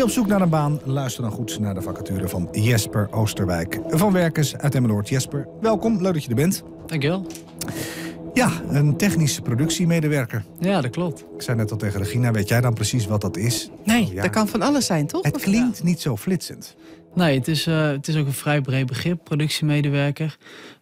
je op zoek naar een baan? Luister dan goed naar de vacature van Jesper Oosterwijk. Van Werkers uit Emmeloord. Jesper, welkom. Leuk dat je er bent. Dankjewel. Ja, een technische productiemedewerker. Ja, dat klopt. Ik zei net al tegen Regina, weet jij dan precies wat dat is? Nee, Oh, ja. dat kan van alles zijn, toch? Het klinkt niet zo flitsend. Nee, het is, eh, het is ook een vrij breed begrip, productiemedewerker.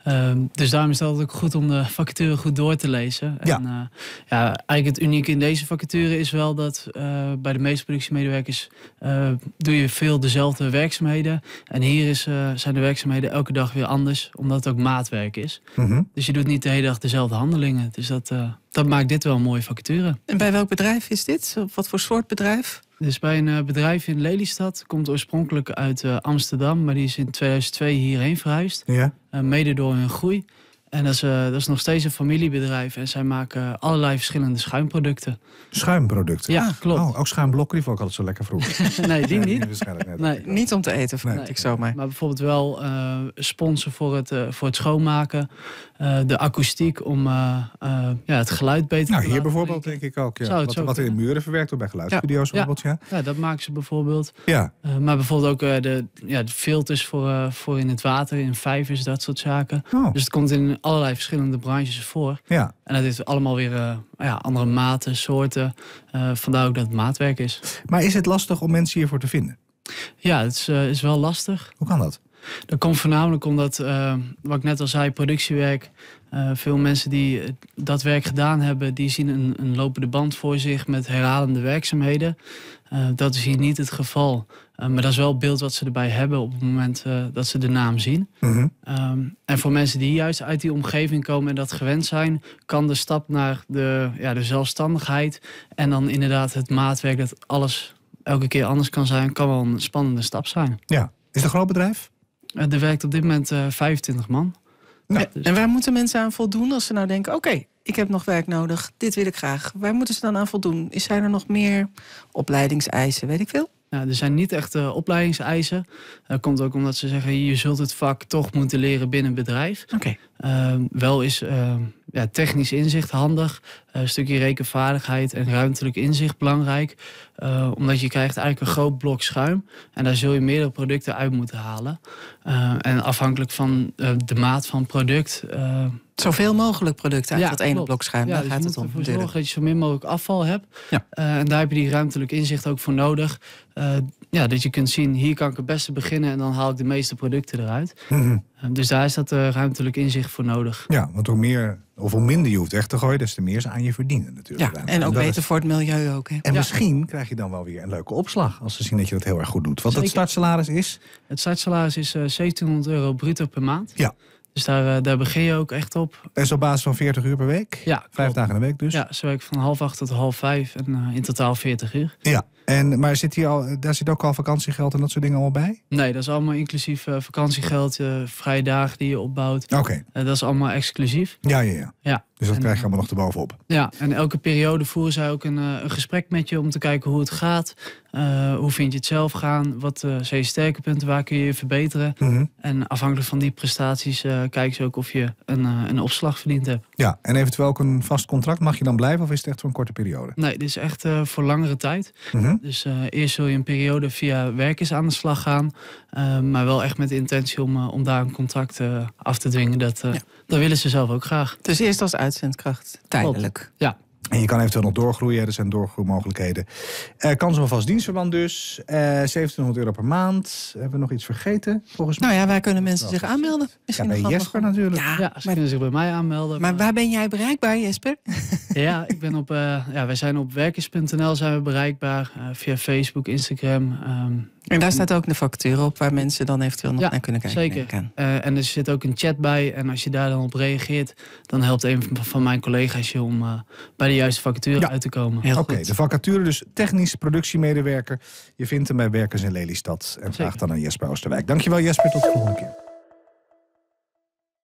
Ehm, dus daarom is het altijd ook goed om de vacature goed door te lezen. Ja. En, eh, ja, eigenlijk het unieke in deze vacature is wel dat eh, bij de meeste productiemedewerkers eh, doe je veel dezelfde werkzaamheden. En hier is, eh, zijn de werkzaamheden elke dag weer anders, omdat het ook maatwerk is. Mhm. Dus je doet niet de hele dag dezelfde handelingen. Dus dat, eh, dat maakt dit wel een mooie vacature. En bij welk bedrijf is dit? Of wat voor soort bedrijf? Dus bij een eh, bedrijf in Lelystad, komt oorspronkelijk uit eh, Amsterdam, maar die is in 2002 hierheen verhuisd. Ja. Eh, mede door hun groei. En dat is, eh, dat is nog steeds een familiebedrijf en zij maken allerlei verschillende schuimproducten. Schuimproducten. Ja, klopt. Oh, ook schuimblokken, die vond ik altijd zo lekker vroeg. nee, die Nee, niet. waarschijnlijk net. Nee. Niet om te eten, Nee. ik zomaar. Maar bijvoorbeeld wel eh sponsen voor het, eh, voor het schoonmaken. eh, de akoestiek om eh, eh, ja, het geluid beter Nou, te hier bijvoorbeeld denk ik ook. Ja. Zou het Wat, zo wat in de muren verwerkt wordt bij geluidsstudio's Ja. bijvoorbeeld. Ja. Ja, dat maken ze bijvoorbeeld. Ja. Eh, maar bijvoorbeeld ook eh, de, ja, de filters voor, voor in het water, in vijvers, dat soort zaken. Oh. Dus het komt in allerlei verschillende branches voor. ja. En dat heeft allemaal weer eh, ja, andere maten, soorten. Eh, vandaar ook dat het maatwerk is. Maar is het lastig om mensen hiervoor te vinden? Ja, het is, eh, is wel lastig. Hoe kan dat? Dat komt voornamelijk omdat, eh, wat ik net al zei, productiewerk. eh, veel mensen die eh, dat werk gedaan hebben, die zien een, een lopende band voor zich met herhalende werkzaamheden. Dat is hier niet het geval. Maar dat is wel het beeld wat ze erbij hebben op het moment dat ze de naam zien. Mhm. Ehm, en voor mensen die juist uit die omgeving komen en dat gewend zijn, kan de stap naar de, ja, de zelfstandigheid en dan inderdaad het maatwerk dat alles elke keer anders kan zijn, kan wel een spannende stap zijn. Ja. Is het een groot bedrijf? Eh, er werkt op dit moment eh 25 man. Nou, Dus- En waar moeten mensen aan voldoen als ze nou denken... oké, ik heb nog werk nodig, dit wil ik graag. Waar moeten ze dan aan voldoen? Is zijn er nog meer opleidingseisen, weet ik veel? Nou, er zijn niet echt eh, opleidingseisen. Dat komt ook omdat ze zeggen, je zult het vak toch moeten leren binnen een bedrijf. Oké. Ehm, wel is ehm, ja, technisch inzicht handig. Eh, een stukje rekenvaardigheid en ruimtelijk inzicht belangrijk. Eh, omdat je krijgt eigenlijk een groot blok schuim. En daar zul je meerdere producten uit moeten halen. Eh, en afhankelijk van eh, de maat van product... eh, Zoveel mogelijk producten uit Ja, dat ene klopt. blok schuim. ja, Daar dus gaat je het om. ervoor natuurlijk. zorgen dat je zo min mogelijk afval hebt. Ja. Eh, en daar heb je die ruimtelijk inzicht ook voor nodig. Eh, ja, dat je kunt zien, hier kan ik het beste beginnen... en dan haal ik de meeste producten eruit. Mhm. Dus daar is dat eh, ruimtelijk inzicht voor nodig. Ja, want hoe meer of hoe minder je hoeft weg te gooien, des te meer ze aan je verdienen natuurlijk. Ja, en ook beter is- voor het milieu ook. Hè? En Ja. misschien krijg je dan wel weer een leuke opslag als ze zien dat je dat heel erg goed doet. Want het startsalaris is. Het startsalaris is eh 1700 euro bruto per maand. Ja. Dus daar, eh, daar begin je ook echt op. is op basis van 40 uur per week. Ja, Vijf klopt. dagen in de week dus. Ja, ze werken van half acht tot half vijf en eh, in totaal 40 uur. Ja. En, maar zit hier al, daar zit ook al vakantiegeld en dat soort dingen allemaal bij? Nee, dat is allemaal inclusief eh, vakantiegeld, eh, vrije dagen die je opbouwt. Oké. Dat is allemaal exclusief. Ja, ja, ja. Ja. Dus dat En, krijg je allemaal nog erbovenop. Ja, en elke periode voeren zij ook een, een gesprek met je om te kijken hoe het gaat. Eh, hoe vind je het zelf gaan? Wat eh, zijn je sterke punten? Waar kun je je verbeteren? Mhm. En afhankelijk van die prestaties eh kijken ze ook of je een, eh, een opslag verdiend hebt. Ja, en eventueel ook een vast contract. Mag je dan blijven of is het echt voor een korte periode? Nee, dit is echt eh, voor langere tijd. Mhm. Dus eh, eerst zul je een periode via werkers aan de slag gaan. eh, maar wel echt met de intentie om, om daar een contract eh, af te dwingen. Dat, eh, Ja. dat willen ze zelf ook graag. Dus eerst als uitzendkracht, tijdelijk. Ja, En je kan eventueel nog doorgroeien. Er zijn doorgroeimogelijkheden. Eh kans op een vast dienstverband dus. Eh 1700 euro per maand. Hebben we nog iets vergeten? Volgens mij. Nou ja, waar kunnen mensen zich aanmelden? Ja, Misschien bij nog wel Jesper nog- natuurlijk. Ja, ja ze maar, kunnen zich bij mij aanmelden. maar waar ben jij bereikbaar, Jesper? Ja, ik ben op, eh, ja, wij zijn op werkers.nl zijn we bereikbaar. eh, via Facebook, Instagram. ehm, En daar staat ook een vacature op waar mensen dan eventueel nog Ja, naar kunnen kijken. zeker. Eh, en er zit ook een chat bij. En als je daar dan op reageert, dan helpt een van- mijn collega's je om eh, bij de juiste vacature Ja. uit te komen. Oké, de vacature dus technisch productiemedewerker. Je vindt hem bij Werkers in Lelystad. En vraag dan aan Jesper Oosterwijk. Dankjewel Jesper, tot de volgende keer.